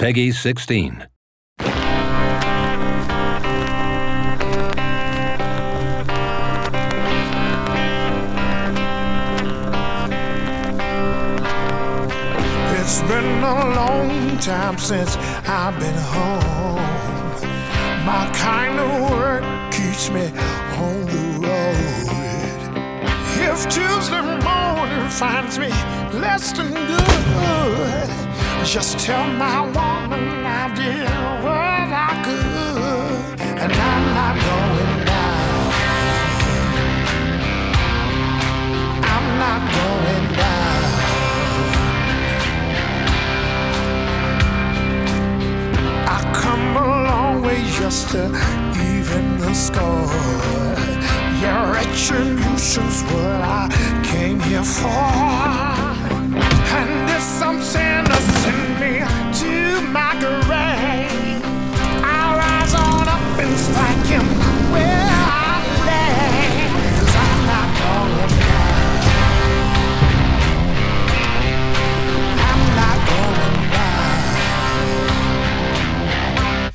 PEGI 16. It's been a long time since I've been home. My kind of work keeps me on the road. If Tuesday morning finds me less than good, just tell my woman I did what I could, and I'm not going down. I'm not going down. I come a long way just to even the score. Yeah, retribution's what I came here for.